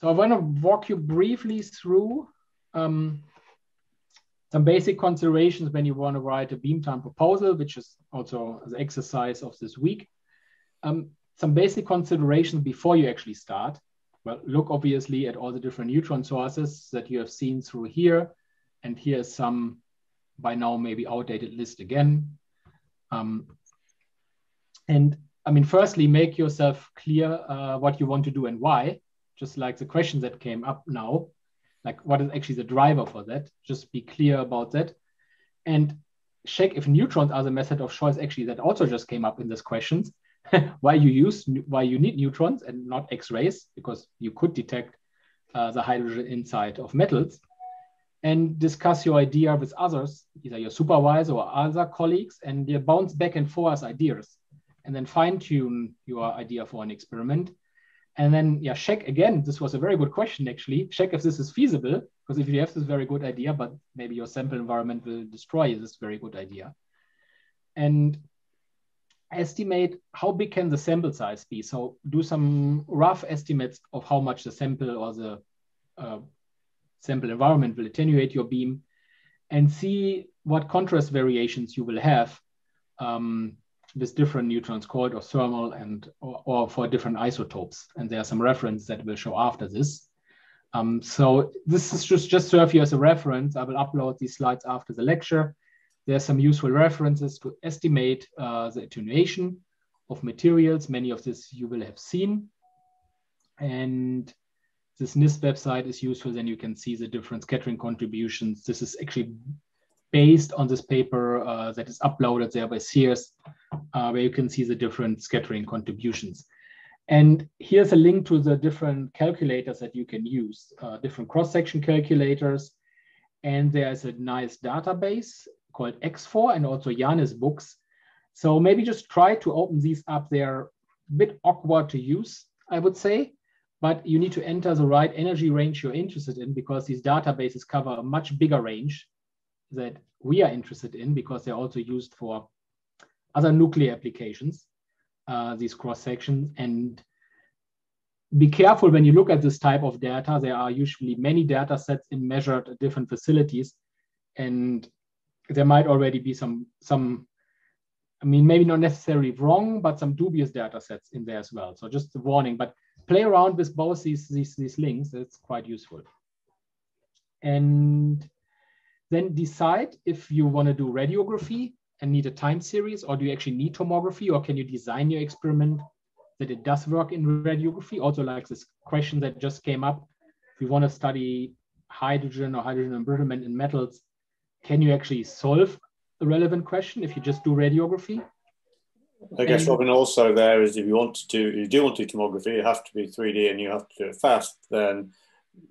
So I want to walk you briefly through um, some basic considerations when you want to write a beam time proposal, which is also the exercise of this week. Um, some basic considerations before you actually start. Well, look obviously at all the different neutron sources that you have seen through here. And here's some by now maybe outdated list again. Um, and I mean, firstly, make yourself clear uh, what you want to do and why, just like the question that came up now, like what is actually the driver for that? Just be clear about that. And check if neutrons are the method of choice actually that also just came up in this questions. why you use, why you need neutrons and not X-rays, because you could detect uh, the hydrogen inside of metals and discuss your idea with others, either your supervisor or other colleagues, and you bounce back and forth ideas, and then fine tune your idea for an experiment. And then, yeah, check again. This was a very good question, actually. Check if this is feasible, because if you have this very good idea, but maybe your sample environment will destroy this very good idea. And estimate how big can the sample size be. So do some rough estimates of how much the sample or the uh, sample environment will attenuate your beam and see what contrast variations you will have um, with different neutrons cold or thermal and or, or, for different isotopes. And there are some references that will show after this. Um, so this is just, just serve you as a reference. I will upload these slides after the lecture. There are some useful references to estimate uh, the attenuation of materials. Many of this you will have seen. And this NIST website is useful, then you can see the different scattering contributions. This is actually based on this paper uh, that is uploaded there by Sears, uh, where you can see the different scattering contributions. And here's a link to the different calculators that you can use, uh, different cross-section calculators. And there's a nice database called X4 and also JANIS books. So maybe just try to open these up. They're a bit awkward to use, I would say but you need to enter the right energy range you're interested in because these databases cover a much bigger range that we are interested in because they're also used for other nuclear applications, uh, these cross sections. And be careful when you look at this type of data. There are usually many data sets in measured at different facilities. And there might already be some, some I mean, maybe not necessarily wrong, but some dubious data sets in there as well. So just a warning, but play around with both these, these, these links. It's quite useful. And then decide if you want to do radiography and need a time series, or do you actually need tomography, or can you design your experiment that it does work in radiography? Also, like this question that just came up, if you want to study hydrogen or hydrogen embrittlement in metals, can you actually solve a relevant question if you just do radiography? I guess Robin also there is if you want to do you do want to do tomography, you have to be 3D and you have to do it fast, then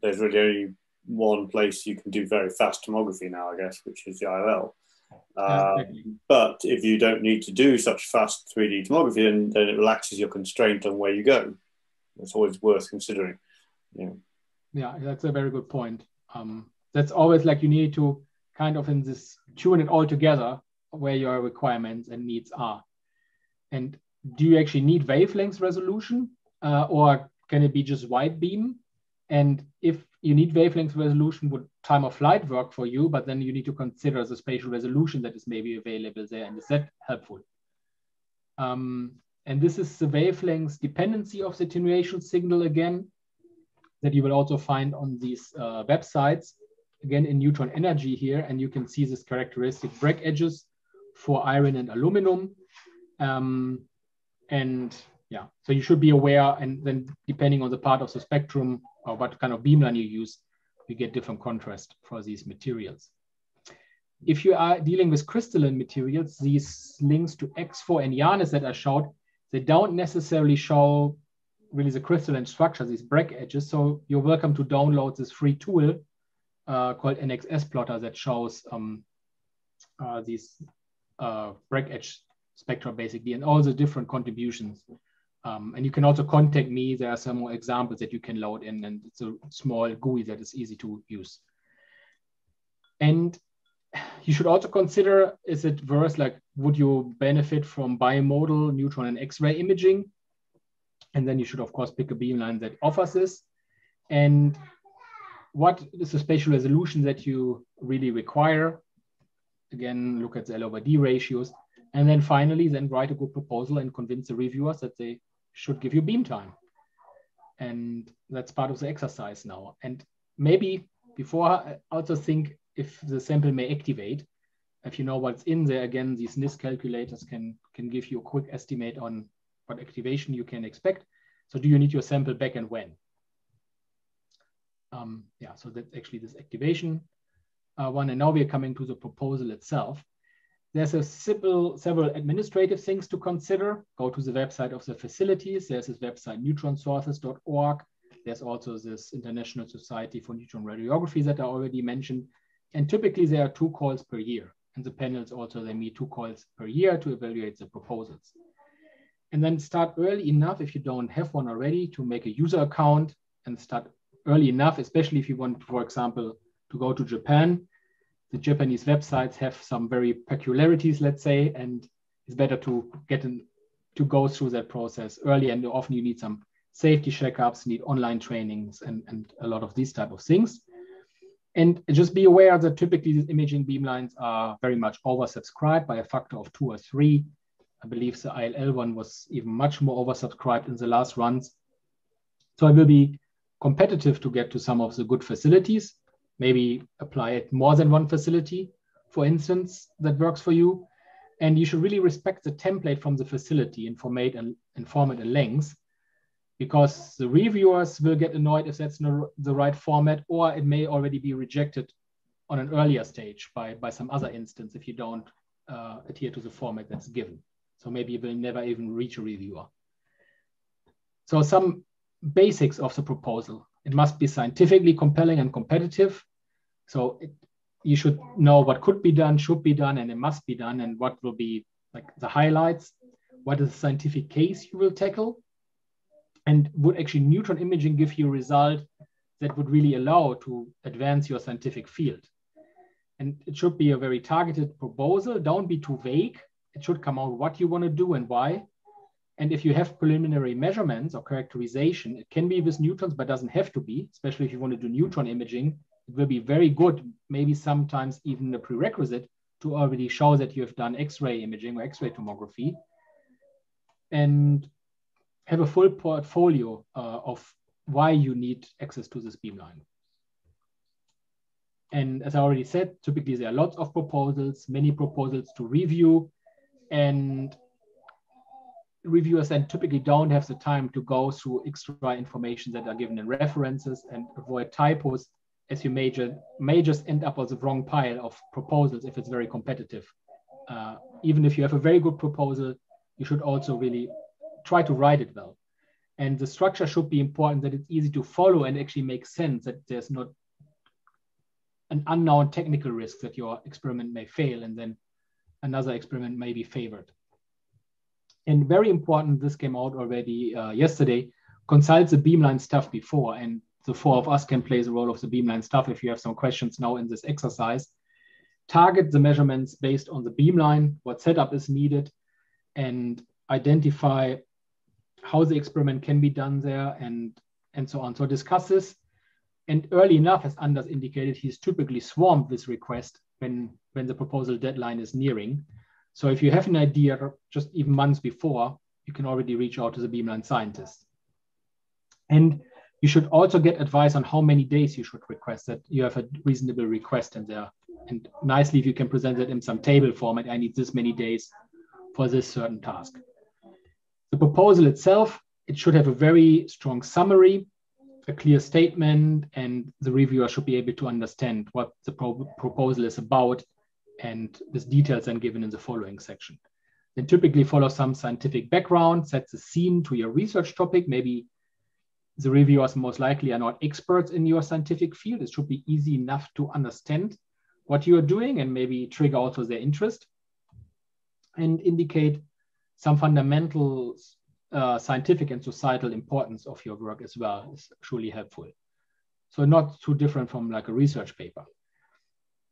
there's really only one place you can do very fast tomography now, I guess, which is the ILL. Um, but if you don't need to do such fast 3D tomography, then, then it relaxes your constraint on where you go. It's always worth considering. Yeah, yeah that's a very good point. Um, that's always like you need to kind of in this tune it all together where your requirements and needs are. And do you actually need wavelength resolution uh, or can it be just wide beam? And if you need wavelength resolution, would time of flight work for you? But then you need to consider the spatial resolution that is maybe available there. And is that helpful? Um, and this is the wavelength dependency of the attenuation signal again, that you will also find on these uh, websites, again in neutron energy here. And you can see this characteristic Bragg edges for iron and aluminum. Um, and yeah, so you should be aware, and then depending on the part of the spectrum or what kind of beamline you use, you get different contrast for these materials. If you are dealing with crystalline materials, these links to X4 and JANIS that I showed, they don't necessarily show really the crystalline structure, these Bragg edges. So you're welcome to download this free tool uh, called NXS plotter that shows um, uh, these uh, Bragg edge spectra basically and all the different contributions. Um, and you can also contact me. There are some more examples that you can load in and it's a small GUI that is easy to use. And you should also consider, is it worth like, would you benefit from bimodal neutron and X-ray imaging? And then you should of course pick a beamline that offers this. and what is the spatial resolution that you really require. Again, look at the L over D ratios. And then finally, then write a good proposal and convince the reviewers that they should give you beam time. And that's part of the exercise now. And maybe before I also think if the sample may activate, if you know what's in there, again, these NIST calculators can, can give you a quick estimate on what activation you can expect. So do you need your sample back and when? Um, yeah, so that's actually this activation uh, one. And now we are coming to the proposal itself. There's a simple, several administrative things to consider. Go to the website of the facilities. There's this website, neutronsources.org. There's also this International Society for Neutron Radiography that I already mentioned. And typically there are two calls per year. And the panels also, they meet two calls per year to evaluate the proposals. And then start early enough, if you don't have one already, to make a user account and start early enough, especially if you want, for example, to go to Japan. The Japanese websites have some very peculiarities, let's say, and it's better to get in, to go through that process early. And often you need some safety checkups, need online trainings, and, and a lot of these type of things. And just be aware that typically these imaging beamlines are very much oversubscribed by a factor of two or three. I believe the ILL one was even much more oversubscribed in the last runs. So it will be competitive to get to some of the good facilities, maybe apply at more than one facility, for instance, that works for you. And you should really respect the template from the facility in format and, in format and length, because the reviewers will get annoyed if that's not the right format, or it may already be rejected on an earlier stage by, by some other instance if you don't uh, adhere to the format that's given. So maybe you will never even reach a reviewer. So some basics of the proposal. It must be scientifically compelling and competitive. So it, you should know what could be done, should be done, and it must be done, and what will be like the highlights. What is the scientific case you will tackle? And would actually neutron imaging give you a result that would really allow to advance your scientific field? And it should be a very targeted proposal. Don't be too vague. It should come out what you want to do and why. And if you have preliminary measurements or characterization, it can be with neutrons, but doesn't have to be, especially if you want to do neutron imaging. Will be very good, maybe sometimes even a prerequisite to already show that you have done X-ray imaging or X-ray tomography. And have a full portfolio uh, of why you need access to this beamline. And as I already said, typically there are lots of proposals, many proposals to review. And reviewers then typically don't have the time to go through extra information that are given in references and avoid typos as you just, may just end up with the wrong pile of proposals if it's very competitive. Uh, even if you have a very good proposal, you should also really try to write it well. And the structure should be important that it's easy to follow and actually make sense that there's not an unknown technical risk that your experiment may fail and then another experiment may be favored and very important, this came out already uh, yesterday, consult the Beamline stuff before. And the four of us can play the role of the Beamline stuff if you have some questions now in this exercise. Target the measurements based on the Beamline, what setup is needed, and identify how the experiment can be done there and, and so on. So discuss this. And early enough, as Anders indicated, he's typically swamped with requests when, when the proposal deadline is nearing. So if you have an idea just even months before, you can already reach out to the Beamline scientist. And you should also get advice on how many days you should request that you have a reasonable request in there. And nicely, if you can present it in some table format, I need this many days for this certain task. The proposal itself, it should have a very strong summary, a clear statement, and the reviewer should be able to understand what the pro proposal is about and this details then given in the following section. Then typically follow some scientific background, set the scene to your research topic. Maybe the reviewers most likely are not experts in your scientific field. It should be easy enough to understand what you are doing and maybe trigger also their interest and indicate some fundamental uh, scientific and societal importance of your work as well is truly helpful. So not too different from like a research paper.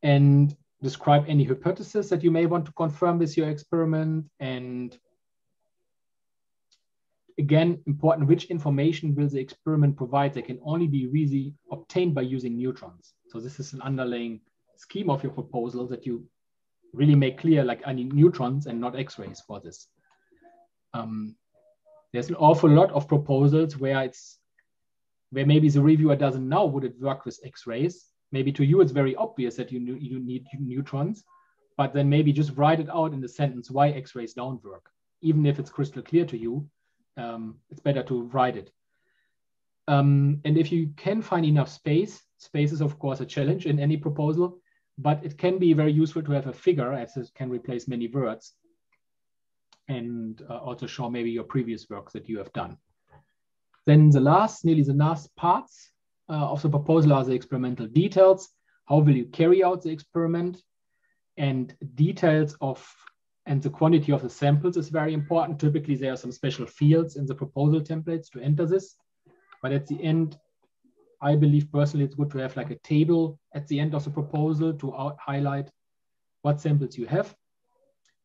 And describe any hypothesis that you may want to confirm with your experiment and again, important, which information will the experiment provide that can only be really obtained by using neutrons. So this is an underlying scheme of your proposal that you really make clear, like I need neutrons and not X-rays for this. Um, there's an awful lot of proposals where it's where maybe the reviewer doesn't know would it work with X-rays. Maybe to you it's very obvious that you you need neutrons, but then maybe just write it out in the sentence why X-rays don't work. Even if it's crystal clear to you, um, it's better to write it. Um, and if you can find enough space, space is of course a challenge in any proposal, but it can be very useful to have a figure as it can replace many words and uh, also show maybe your previous work that you have done. Then the last, nearly the last parts uh, of the proposal are the experimental details. How will you carry out the experiment? And details of and the quantity of the samples is very important. Typically, there are some special fields in the proposal templates to enter this. But at the end, I believe personally it's good to have like a table at the end of the proposal to highlight what samples you have,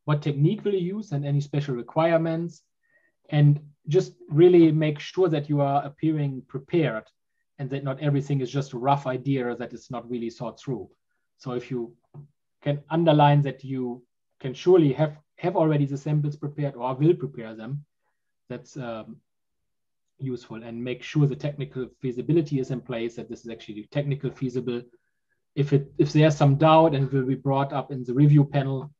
what technique will you use, and any special requirements, and just really make sure that you are appearing prepared and that not everything is just a rough idea that is not really thought through. So if you can underline that you can surely have have already the samples prepared or will prepare them. That's um, useful and make sure the technical feasibility is in place that this is actually technical feasible. If it if there's some doubt and will be brought up in the review panel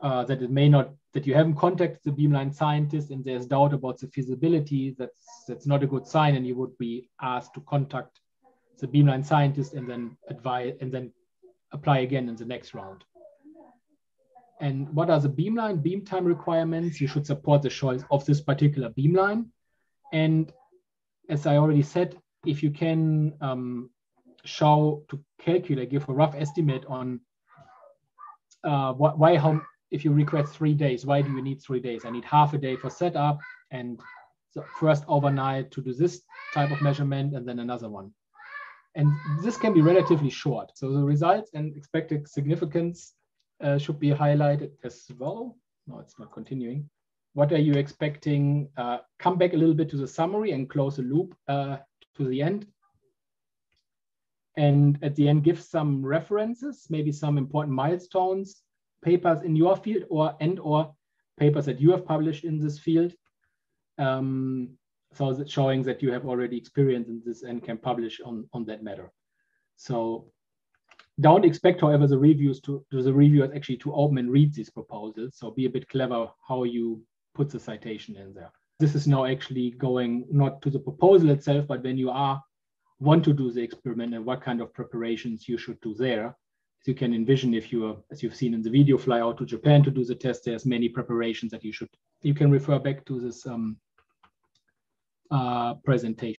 uh, that it may not that you haven't contacted the beamline scientist and there's doubt about the feasibility, that's that's not a good sign, and you would be asked to contact the beamline scientist and then advise and then apply again in the next round. And what are the beamline beam time requirements? You should support the choice of this particular beamline. And as I already said, if you can um, show to calculate, give a rough estimate on uh, why, how, if you request three days, why do you need three days? I need half a day for setup and so first overnight to do this type of measurement and then another one. And this can be relatively short. So the results and expected significance uh, should be highlighted as well. No, it's not continuing. What are you expecting? Uh, come back a little bit to the summary and close the loop uh, to the end. And at the end, give some references, maybe some important milestones, papers in your field or and or papers that you have published in this field. Um, so that showing that you have already experience in this and can publish on, on that matter. So don't expect, however, the reviews to, to the reviewers actually to open and read these proposals. So be a bit clever how you put the citation in there. This is now actually going not to the proposal itself, but when you are want to do the experiment and what kind of preparations you should do there. As you can envision if you are, as you've seen in the video, fly out to Japan to do the test, there's many preparations that you should, you can refer back to this um, uh, presentation.